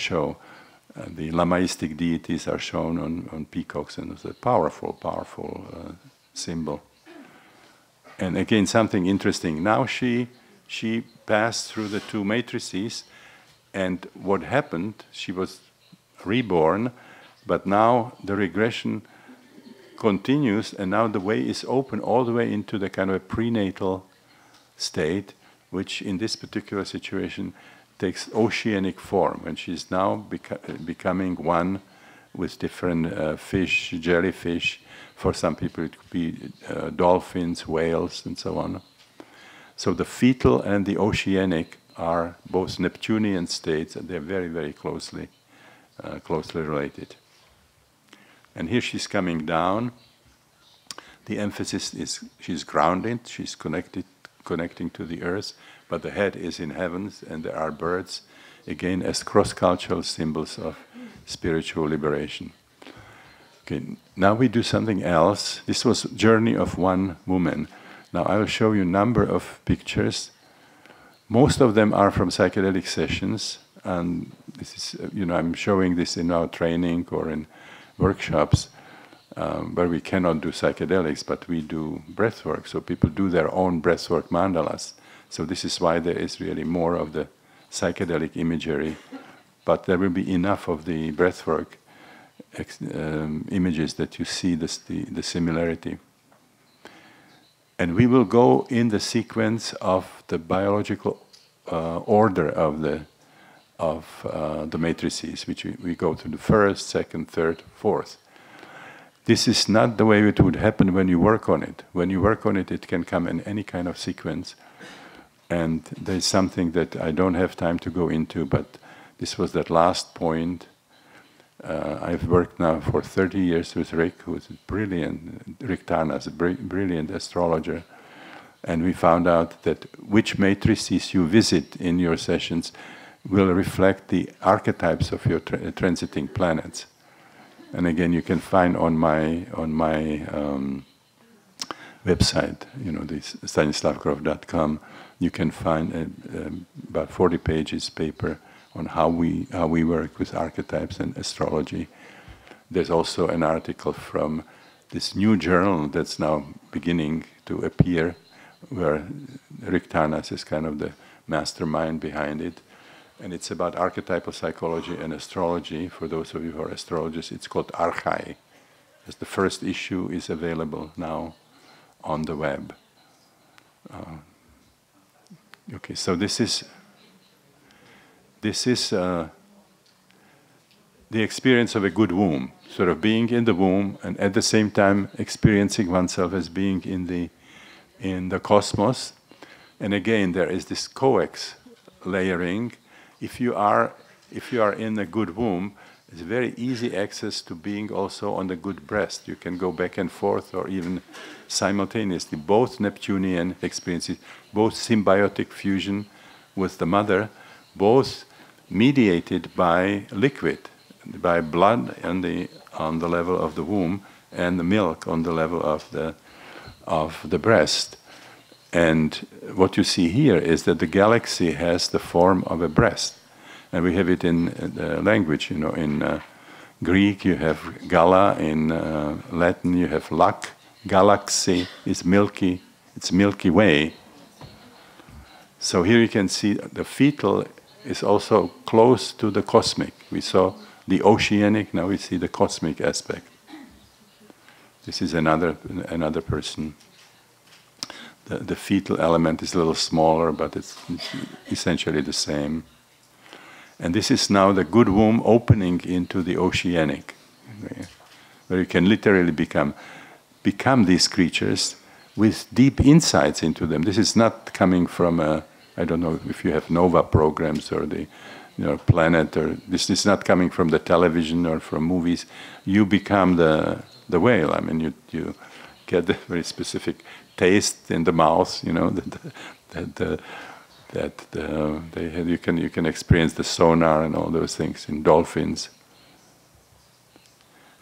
show. Uh, the Lamaistic deities are shown on, on peacocks, and it's a powerful, powerful uh, symbol. And again, something interesting. Now she she passed through the two matrices, and what happened? She was reborn, but now the regression continues, and now the way is open all the way into the kind of a prenatal state, which in this particular situation takes oceanic form, and she's now beca- becoming one with different uh, fish, jellyfish. For some people, it could be uh, dolphins, whales, and so on. So the fetal and the oceanic are both Neptunian states, and they're very, very closely, uh, closely related. And here she's coming down. The emphasis is she's grounded, she's connected, connecting to the earth, but the head is in heavens, and there are birds, again, as cross cultural symbols of spiritual liberation. Okay, now we do something else. This was journey of one woman. Now I will show you a number of pictures. Most of them are from psychedelic sessions, and this is, uh, you know, I'm showing this in our training or in workshops um, where we cannot do psychedelics, but we do breath work. So people do their own breathwork mandalas. So this is why there is really more of the psychedelic imagery, but there will be enough of the breathwork um, images that you see this, the, the similarity. And we will go in the sequence of the biological uh, order of the of uh, the matrices, which we, we go to the first, second, third, fourth. This is not the way it would happen when you work on it. When you work on it, it can come in any kind of sequence. And there's something that I don't have time to go into, but this was that last point. Uh, I've worked now for 30 years with Rick, who is a brilliant, Rick Tarnas, a br- brilliant astrologer. And we found out that which matrices you visit in your sessions will reflect the archetypes of your tra- transiting planets. And again, you can find on my on my um, website, you know, this stanislavgrof.com, you can find a, a, about 40 pages paper on how we how we work with archetypes and astrology. There's also an article from this new journal that's now beginning to appear, where Rick Tarnas is kind of the mastermind behind it and it's about archetypal psychology and astrology. For those of you who are astrologers, it's called Archai. As the first issue is available now on the web. Uh, okay, so this is this is uh, the experience of a good womb, sort of being in the womb and at the same time experiencing oneself as being in the in the cosmos. And again, there is this coex layering if you are if you are in a good womb, it's very easy access to being also on the good breast. You can go back and forth or even simultaneously. Both Neptunian experiences, both symbiotic fusion with the mother, both mediated by liquid, by blood on the on the level of the womb and the milk on the level of the of the breast. And what you see here is that the galaxy has the form of a breast. And we have it in the language, you know, in uh, Greek you have gala, in uh, Latin you have lac. Galaxy is milky, it's Milky Way. So here you can see the fetal is also close to the cosmic. We saw the oceanic, now we see the cosmic aspect. This is another another person the, fetal element is a little smaller, but it's, it's essentially the same. And this is now the good womb opening into the oceanic, where you can literally become become these creatures with deep insights into them. This is not coming from a I don't know if you have Nova programs or the you know, planet or this is not coming from the television or from movies. You become the the whale. I mean, you you get the very specific taste in the mouth, you know, that that the, that the, they have, you can you can experience the sonar and all those things in dolphins.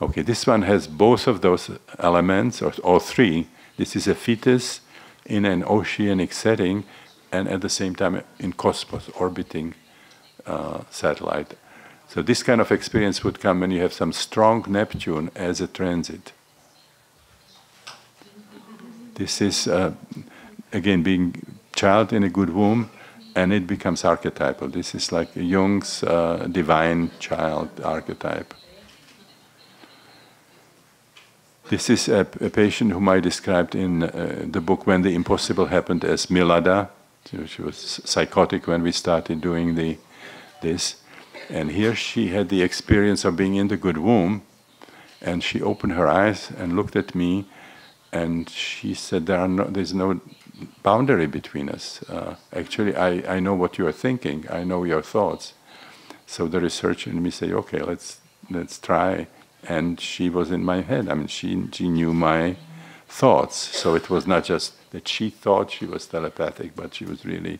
Okay, this one has both of those elements, or all three. This is a fetus in an oceanic setting, and at the same time in cosmos, orbiting uh, satellite. So this kind of experience would come when you have some strong Neptune as a transit. This is uh, again being child in a good womb, and it becomes archetypal. This is like Jung's uh, divine child archetype. This is a, a, patient whom I described in uh, the book When the Impossible Happened as Milada. She was psychotic when we started doing the, this. And here she had the experience of being in the good womb, and she opened her eyes and looked at me, and she said, "There are no, there's no boundary between us. Uh, actually, I, I know what you are thinking. I know your thoughts." So the researcher in me say, "Okay, let's let's try." And she was in my head. I mean, she she knew my thoughts. So it was not just that she thought she was telepathic, but she was really,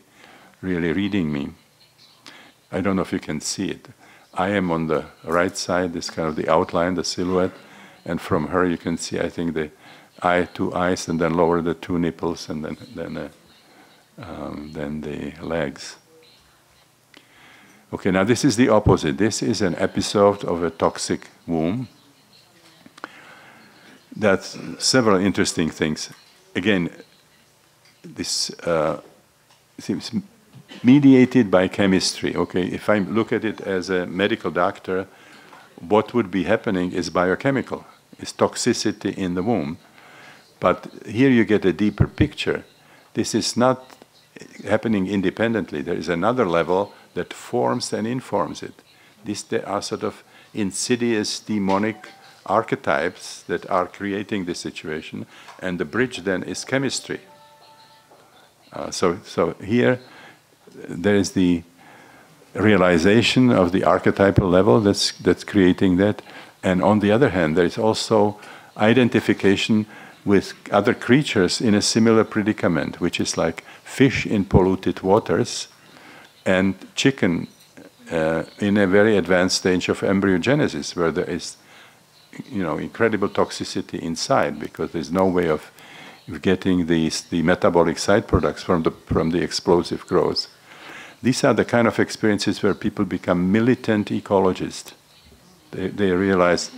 really reading me. I don't know if you can see it. I am on the right side, this kind of the outline, the silhouette, and from her you can see, I think, the eye, two eyes, and then lower the two nipples, and then then uh, um, then the legs. Okay, now this is the opposite. This is an episode of a toxic womb. That's several interesting things. Again, this uh, seems mediated by chemistry. Okay, if I look at it as a medical doctor, what would be happening is biochemical, is toxicity in the womb. But here you get a deeper picture. This is not happening independently. There is another level that forms and informs it. These are sort of insidious demonic archetypes that are creating this situation, and the bridge then is chemistry. Uh, so, so here there is the realization of the archetypal level that's that's creating that, and on the other hand, there is also identification with other creatures in a similar predicament, which is like fish in polluted waters and chicken uh, in a very advanced stage of embryogenesis, where there is, you know, incredible toxicity inside because there's no way of getting these the metabolic side products from the from the explosive growth. These are the kind of experiences where people become militant ecologists. They, they realize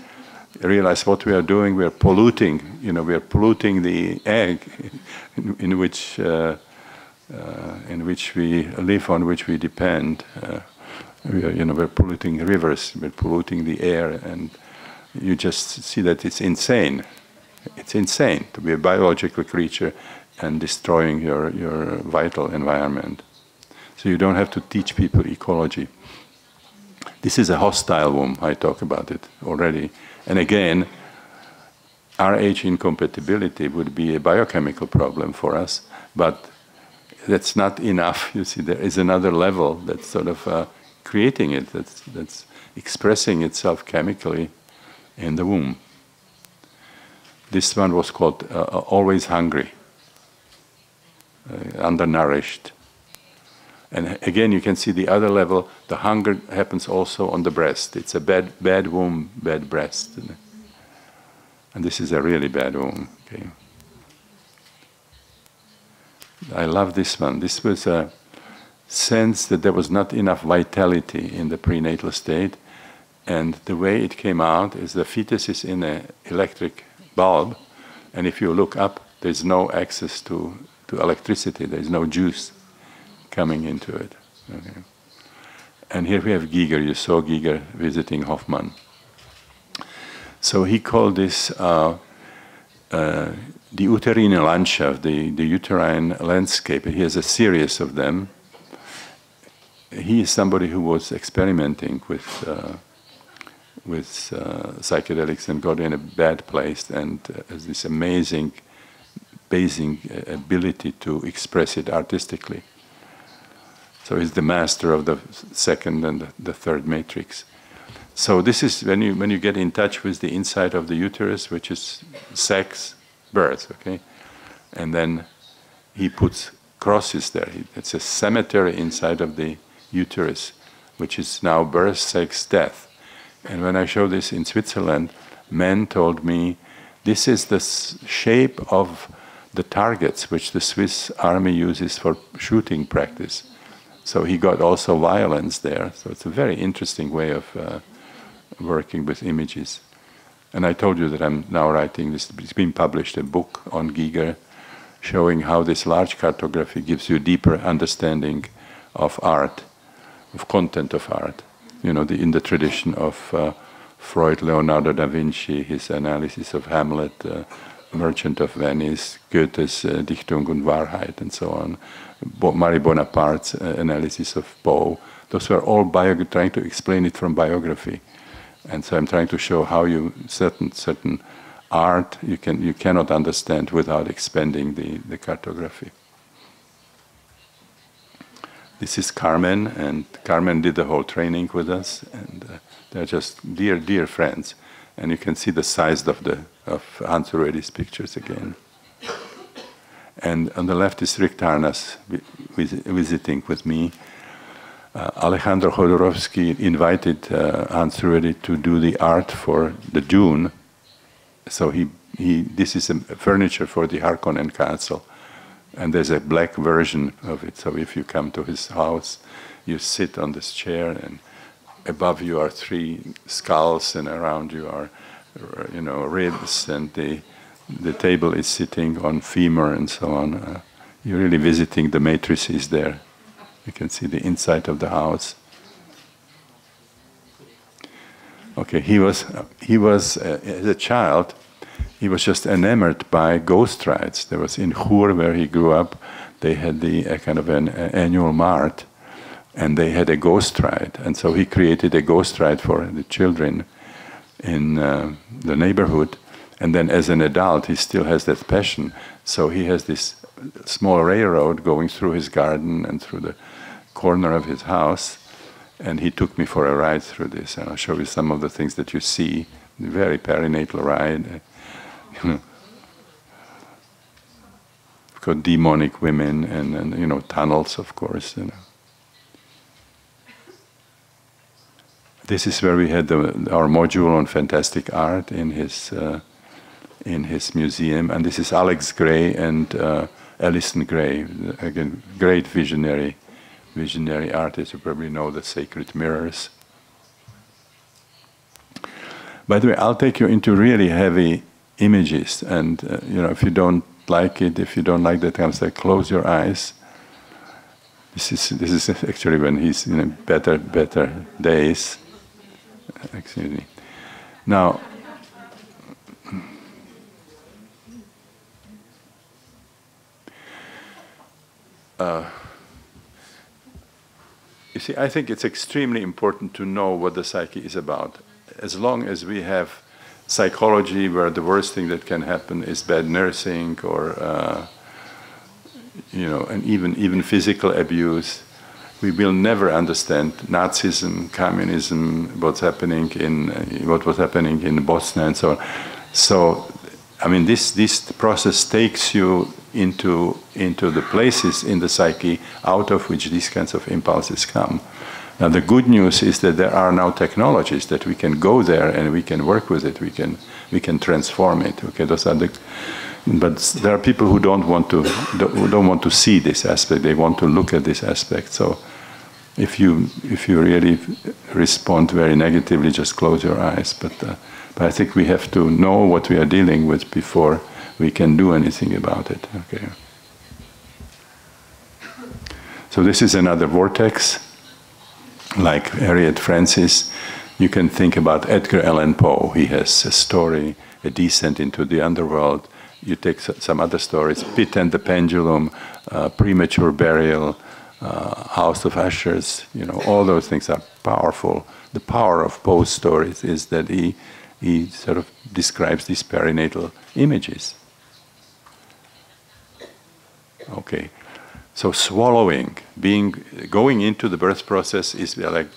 realize what we are doing. We are polluting. You know, we are polluting the egg in, in which uh, uh, in which we live, on which we depend. Uh, we are, you know, we're polluting rivers. We're polluting the air, and you just see that it's insane. It's insane to be a biological creature and destroying your, your vital environment. So you don't have to teach people ecology. This is a hostile womb, I talk about it already. And again, RH incompatibility would be a biochemical problem for us, but that's not enough. You see, there is another level that's sort of uh, creating it, that's, that's expressing itself chemically in the womb. This one was called uh, uh, Always Hungry, uh, undernourished. And again, you can see the other level, the hunger happens also on the breast. It's a bad, bad womb, bad breast. And this is a really bad womb. Okay. I love this one. This was a sense that there was not enough vitality in the prenatal state. And the way it came out is the fetus is in an electric bulb, and if you look up, there's no access to, to electricity, there's no juice coming into it. Okay. And here we have Giger, you saw Giger visiting Hofmann. So he called this uh, uh, the uterine Landschaft, the, the uterine landscape. He has a series of them. He is somebody who was experimenting with uh, with uh, psychedelics and got in a bad place and uh, has this amazing, amazing uh, ability to express it artistically. So he's the master of the second and the, third matrix. So this is when you when you get in touch with the inside of the uterus, which is sex, birth, okay, and then he puts crosses there. It's a cemetery inside of the uterus, which is now birth, sex, death. And when I show this in Switzerland, men told me this is the shape of the targets which the Swiss army uses for shooting practice. So he got also violence there. So it's a very interesting way of uh, working with images. And I told you that I'm now writing this, it's been published, a book on Giger, showing how this large cartography gives you deeper understanding of art, of content of art. You know, the, in the tradition of uh, Freud, Leonardo da Vinci, his analysis of Hamlet, uh, Merchant of Venice, Goethe's uh, Dichtung und Wahrheit, and so on, Bo- Marie Bonaparte's uh, analysis of Poe. Those were all trying to explain it from biography. And so I'm trying to show how you certain certain art you can you cannot understand without expanding the, the cartography. This is Carmen, and Carmen did the whole training with us, and uh, they're just dear, dear friends. And you can see the size of the of Hans Ruedi's pictures again. And on the left is Rick Tarnas visiting with me. Uh, Alejandro Jodorowsky invited uh, Hans Ruedi to do the art for the Dune. So he, he this is a furniture for the Harkonnen castle and there's a black version of it. So if you come to his house, you sit on this chair, and above you are three skulls, and around you are, you know, ribs, and the the table is sitting on femur and so on. Uh, you're really visiting the matrices there. You can see the inside of the house. Okay, he was he was uh, as a child he was just enamored by ghost rides. There was in Chur, where he grew up, they had the kind of an annual mart, and they had a ghost ride. And so he created a ghost ride for the children in uh, the neighborhood. And then as an adult, he still has that passion. So he has this small railroad going through his garden and through the corner of his house. And he took me for a ride through this. And I'll show you some of the things that you see. Very perinatal ride We've got demonic women and, and you know tunnels, of course. You know. This is where we had the, our module on fantastic art in his uh, in his museum, and this is Alex Grey and uh, Allyson Grey, again great visionary visionary artists. You probably know the Sacred Mirrors. By the way, I'll take you into really heavy images, and uh, you know if you don't like it, if you don't like that kind of stuff, close your eyes. This is this is actually when he's in better better days. Excuse me. Now. Uh, you see, I think it's extremely important to know what the psyche is about. As long as we have psychology where the worst thing that can happen is bad nursing or uh, you know and even even physical abuse we will never understand Nazism, communism, what's happening in what was happening in Bosnia and so on. So, I mean, this this process takes you into into the places in the psyche out of which these kinds of impulses come. Now, the good news is that there are now technologies that we can go there and we can work with it. We can we can transform it. Okay, those are the. But there are people who don't want to who don't want to see this aspect. They want to look at this aspect. So, if you if you really respond very negatively, just close your eyes. But uh, but I think we have to know what we are dealing with before we can do anything about it. Okay. So this is another vortex like Harriet Francis, you can think about Edgar Allan Poe. He has a story, A Descent into the Underworld. You take some other stories, Pit and the Pendulum, uh, Premature Burial, uh, House of Usher, you know, all those things are powerful. The power of Poe's stories is that he, he sort of describes these perinatal images. Okay. So swallowing, being going into the birth process is like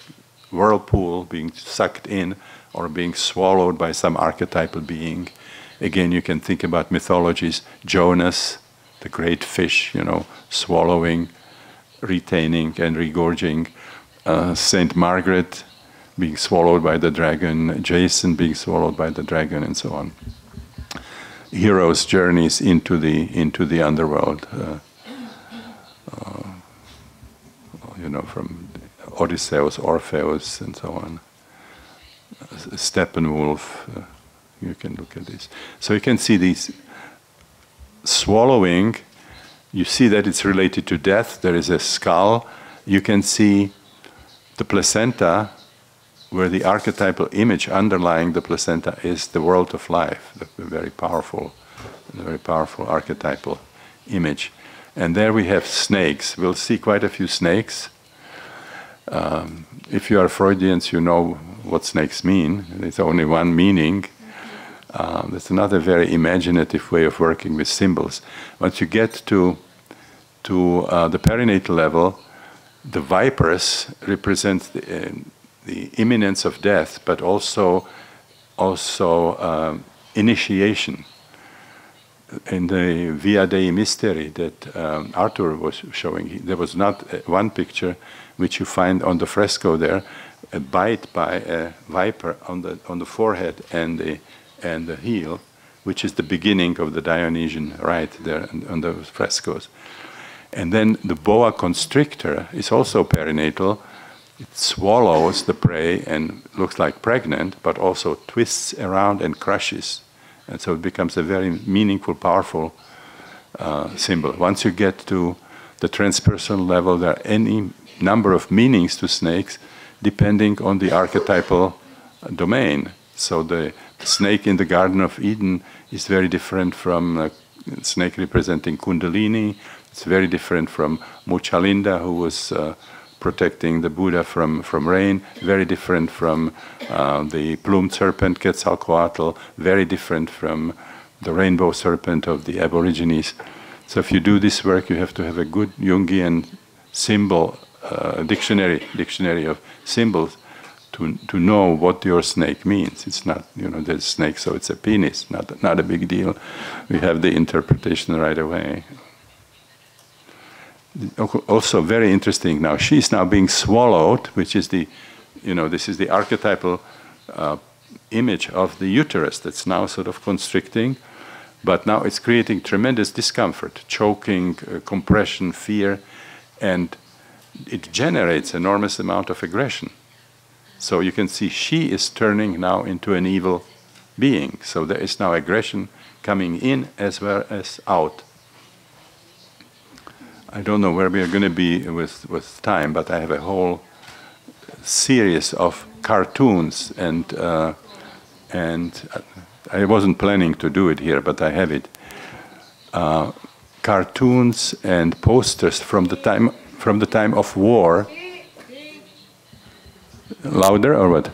whirlpool, being sucked in or being swallowed by some archetypal being. Again, you can think about mythologies. Jonas, the great fish, you know, swallowing, retaining, and regorging. Uh, Saint Margaret being swallowed by the dragon. Jason being swallowed by the dragon, and so on. Heroes' journeys into the into the underworld. Uh, uh, you know, from Odysseus, Orpheus, and so on. Steppenwolf, uh, you can look at this. So you can see these swallowing, you see that it's related to death. There is a skull. You can see the placenta, where the archetypal image underlying the placenta is the world of life, the very powerful, the very powerful archetypal image. And there we have snakes. We'll see quite a few snakes. Um, if you are Freudians, you know what snakes mean. There's only one meaning. Uh, that's another very imaginative way of working with symbols. Once you get to to uh, the perinatal level, the vipers represent the, uh, the, imminence of death, but also also um, initiation. In the Villa Dei Misteri that um, Arthur was showing, there was not uh, one picture which you find on the fresco there, a bite by a viper on the on the forehead and the and the heel, which is the beginning of the Dionysian rite there on those frescoes. And then the boa constrictor is also perinatal. It swallows the prey and looks like pregnant, but also twists around and crushes. And so it becomes a very meaningful, powerful uh, symbol. Once you get to the transpersonal level, there are any number of meanings to snakes depending on the archetypal domain. So the, the snake in the Garden of Eden is very different from a snake representing Kundalini. It's very different from Muchalinda, who was uh, protecting the Buddha from, from rain. Very different from uh, the plumed serpent Quetzalcoatl. Very different from the rainbow serpent of the Aborigines. So if you do this work, you have to have a good Jungian symbol uh, dictionary dictionary of symbols to to know what your snake means. It's not you know there's snake, so it's a penis. Not not a big deal. We have the interpretation right away. Also very interesting. Now she's now being swallowed, which is the you know this is the archetypal uh, image of the uterus that's now sort of constricting. But now it's creating tremendous discomfort, choking, uh, compression, fear, and it generates enormous amount of aggression. So you can see she is turning now into an evil being. So there is now aggression coming in as well as out. I don't know where we are going to be with, with time, but I have a whole series of cartoons and uh, and I wasn't planning to do it here, but I have it. Uh, cartoons and posters from the time from the time of war. Louder or what?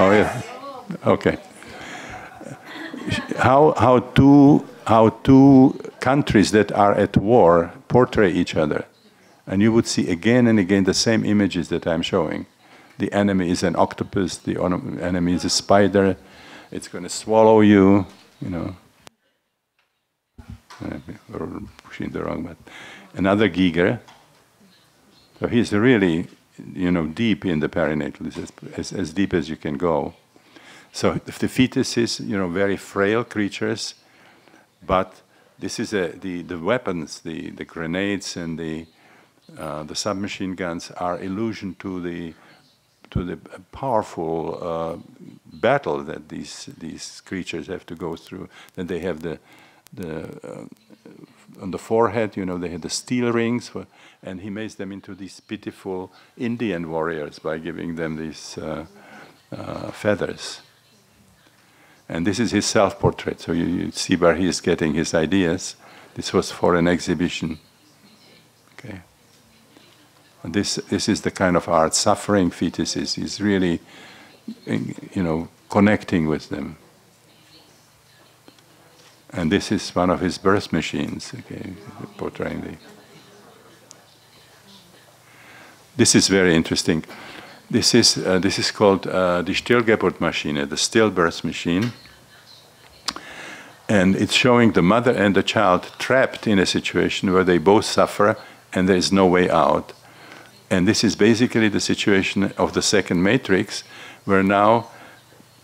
Oh yeah. Okay. How how two how two countries that are at war portray each other, and you would see again and again the same images that I'm showing. The enemy is an octopus. The enemy is a spider. It's going to swallow you. You know. Uh, We're pushing the wrong button another giger. So he's really, you know, deep in the perinatal, as, as, as deep as you can go. So if the fetuses, you know, very frail creatures, but this is a, the, the weapons, the, the grenades and the, uh, the submachine guns are illusion to the, to the powerful uh, battle that these, these creatures have to go through. Then they have the, the uh, on the forehead, you know, they had the steel rings, for, and he makes them into these pitiful Indian warriors by giving them these uh, uh, feathers. And this is his self portrait, so you, you, see where he is getting his ideas. This was for an exhibition. Okay. And this, this is the kind of art, suffering fetuses. He's really, you know, connecting with them. And this is one of his birth machines, okay, portraying the. This is very interesting. This is, uh, this is called uh, the Stillgeburtmaschine, the stillbirth machine. And it's showing the mother and the child trapped in a situation where they both suffer and there is no way out. And this is basically the situation of the second matrix, where now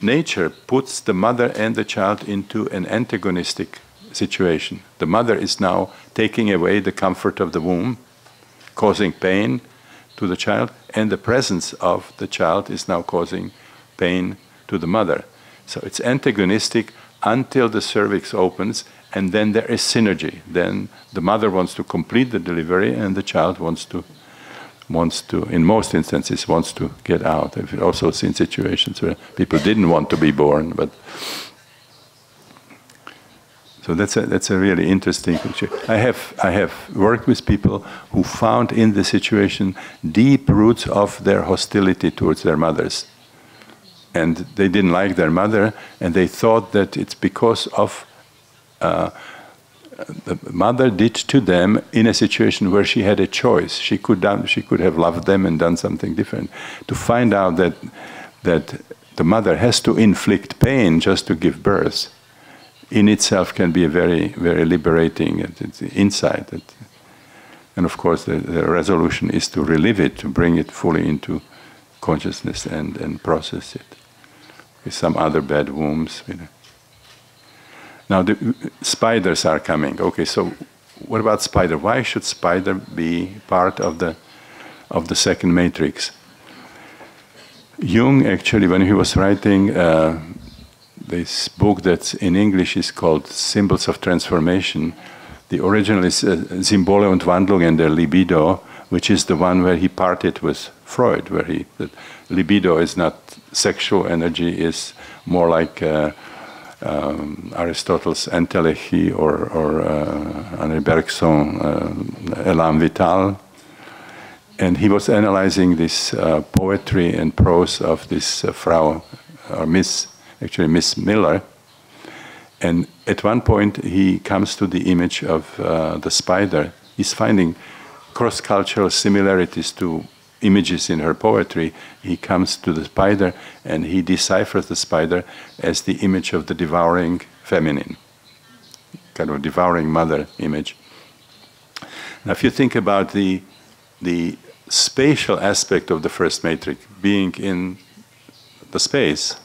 nature puts the mother and the child into an antagonistic situation. The mother is now taking away the comfort of the womb, causing pain to the child, and the presence of the child is now causing pain to the mother. So it's antagonistic until the cervix opens, and then there is synergy. Then the mother wants to complete the delivery, and the child wants to wants to, in most instances, wants to get out. I've also seen situations where people didn't want to be born, but so that's a, that's a really interesting picture. I have, I have worked with people who found in the situation deep roots of their hostility towards their mothers. And they didn't like their mother, and they thought that it's because of uh, the mother did to them in a situation where she had a choice. She could, done, she could have loved them and done something different. To find out that, that the mother has to inflict pain just to give birth in itself can be a very, very liberating insight. And of course, the, the, resolution is to relive it, to bring it fully into consciousness and, and process it with some other bad wombs. You know. Now, the spiders are coming. Okay, so what about spider? Why should spider be part of the, of the second matrix? Jung, actually, when he was writing uh, this book that in English is called Symbols of Transformation. The original is uh, Symbole und Wandlung and their libido, which is the one where he parted with Freud, where he that libido is not sexual energy, is more like uh, um, Aristotle's entelechy or, or uh, Henri Bergson, uh, Elan Vital. And he was analyzing this uh, poetry and prose of this uh, Frau, or Miss actually Miss Miller. And at one point, he comes to the image of uh, the spider. He's finding cross cultural similarities to images in her poetry. He comes to the spider and he deciphers the spider as the image of the devouring feminine, kind of devouring mother image. Now, if you think about the, the spatial aspect of the first matrix, being in the space,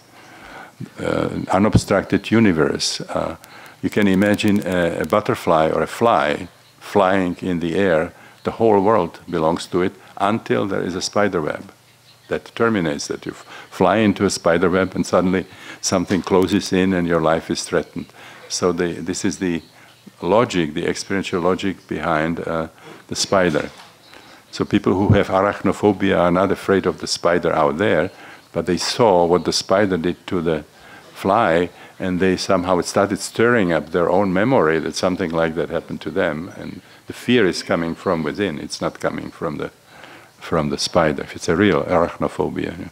uh, unobstructed universe. Uh, you can imagine a, a, butterfly or a fly flying in the air. The whole world belongs to it until there is a spider web that terminates that you fly into a spider web and suddenly something closes in and your life is threatened. So the, this is the logic, the experiential logic behind uh, the spider. So people who have arachnophobia are not afraid of the spider out there, but they saw what the spider did to the fly, and they somehow it started stirring up their own memory that something like that happened to them, and the fear is coming from within. It's not coming from the from the spider. If it's a real arachnophobia.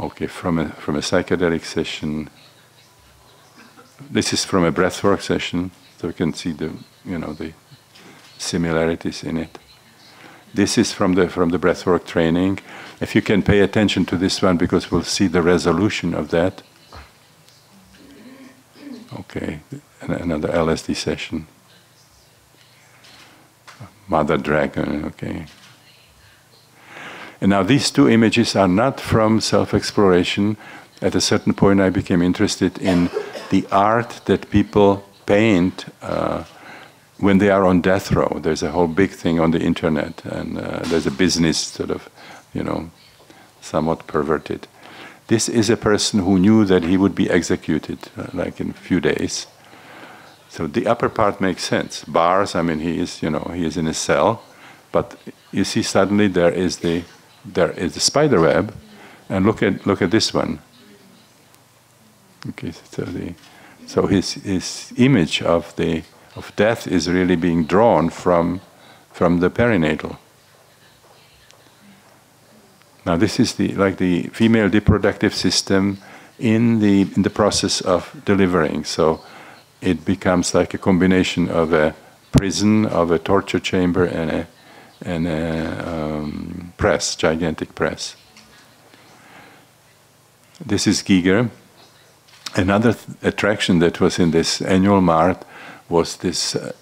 Okay, from a from a psychedelic session. This is from a breathwork session, so we can see the you know the similarities in it. This is from the from the breathwork training. If you can pay attention to this one, because we'll see the resolution of that. Okay, another LSD session. Mother Dragon, okay. And now these two images are not from self exploration. At a certain point, I became interested in the art that people paint. Uh, when they are on death row, there's a whole big thing on the internet, and uh, there's a business sort of, you know, somewhat perverted. This is a person who knew that he would be executed, uh, like in a few days. So the upper part makes sense. Bars, I mean, he is, you know, he is in a cell, but you see suddenly there is the there is the spider web, and look at look at this one. Okay, so the so his his image of the of death is really being drawn from, from the perinatal. Now, this is the, like the female reproductive system in the, in the process of delivering. So it becomes like a combination of a prison, of a torture chamber, and a, and a um, press, gigantic press. This is Giger. Another th- attraction that was in this annual mart was this uh,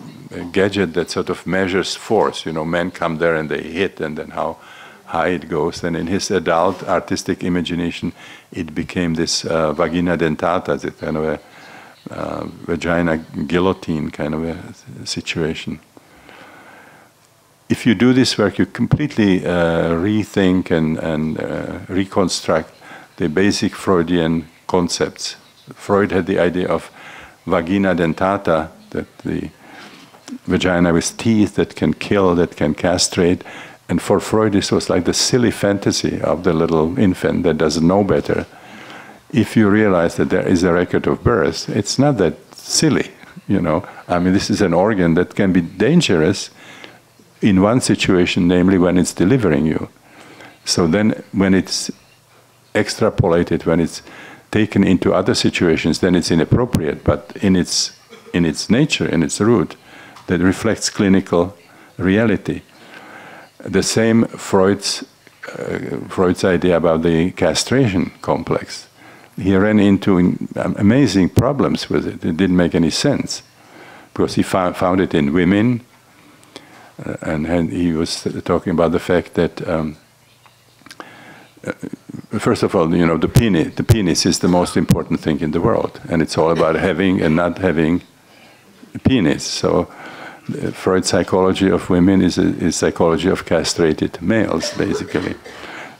gadget that sort of measures force. You know, men come there and they hit, and then how high it goes. And in his adult artistic imagination, it became this uh, vagina dentata, this kind of a uh, vagina guillotine kind of a situation. if you do this work, you completely uh, rethink and, and uh, reconstruct the basic Freudian concepts. Freud had the idea of vagina dentata, that the vagina with teeth that can kill, that can castrate. And for Freud, this was like the silly fantasy of the little infant that doesn't know better. If you realize that there is a record of birth, it's not that silly, you know. I mean, this is an organ that can be dangerous in one situation, namely when it's delivering you. So then, when it's extrapolated, when it's taken into other situations, then it's inappropriate. But in its in its nature, in its root, that reflects clinical reality. The same Freud's uh, Freud's idea about the castration complex. He ran into um, amazing problems with it. It didn't make any sense because he found, it in women, uh, and, and, he was talking about the fact that. Um, uh, first of all, you know, the penis, the penis is the most important thing in the world, and it's all about having and not having a penis. So, uh, Freud's psychology of women is a, is psychology of castrated males, basically.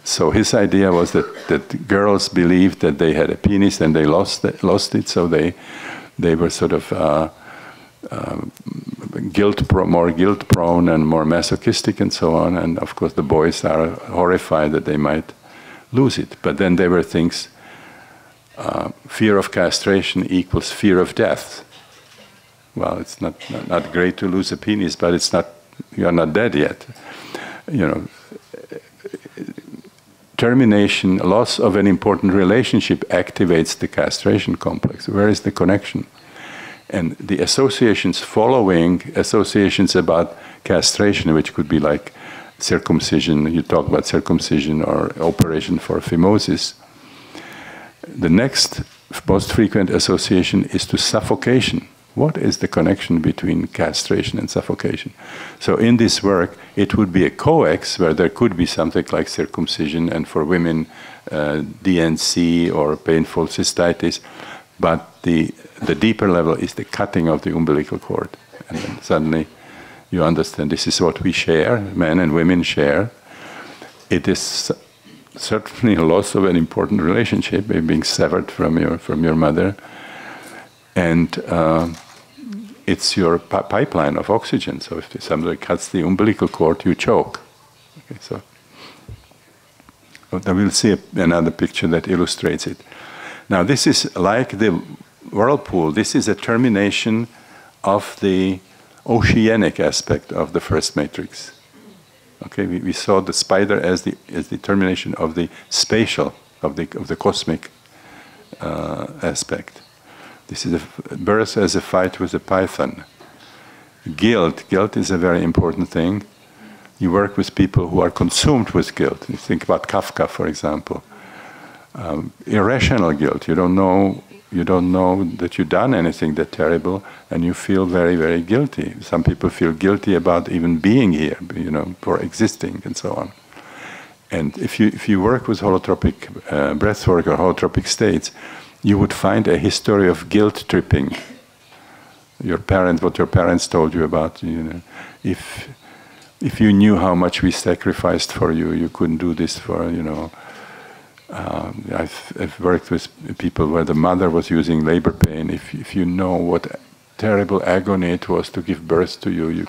So his idea was that, that girls believed that they had a penis and they lost it, lost it so they they were sort of uh, uh, guilt more guilt prone and more masochistic and so on. And of course, the boys are horrified that they might lose it. But then there were things uh, fear of castration equals fear of death. Well, it's not, not, not great to lose a penis, but it's not, you're not dead yet. You know, termination, loss of an important relationship activates the castration complex. Where is the connection? And the associations following associations about castration, which could be like circumcision, you talk about circumcision or operation for phimosis. The next most frequent association is to suffocation. What is the connection between castration and suffocation? So, in this work, it would be a coex where there could be something like circumcision, and for women, uh, DNC or painful cystitis, but the, the deeper level is the cutting of the umbilical cord. And then suddenly, you understand this is what we share, men and women share. It is certainly a loss of an important relationship, being severed from your from your mother, and uh, it's your pipeline of oxygen. So if somebody cuts the umbilical cord, you choke. Okay, so we'll see another picture that illustrates it. Now this is like the whirlpool. This is a termination of the oceanic aspect of the first matrix. Okay, we, we saw the spider as the as the termination of the spatial, of the of the cosmic uh, aspect. This is a birth as a fight with a python. Guilt, guilt is a very important thing. You work with people who are consumed with guilt. You think about Kafka, for example. Um, irrational guilt. You don't know you don't know that you've done anything that terrible and you feel very very guilty some people feel guilty about even being here you know for existing and so on and if you if you work with holotropic uh, breathwork or holotropic states you would find a history of guilt tripping your parents what your parents told you about you know if if you knew how much we sacrificed for you you couldn't do this for you know um, I've, I've, worked with people where the mother was using labor pain. If, if you know what terrible agony it was to give birth to you, you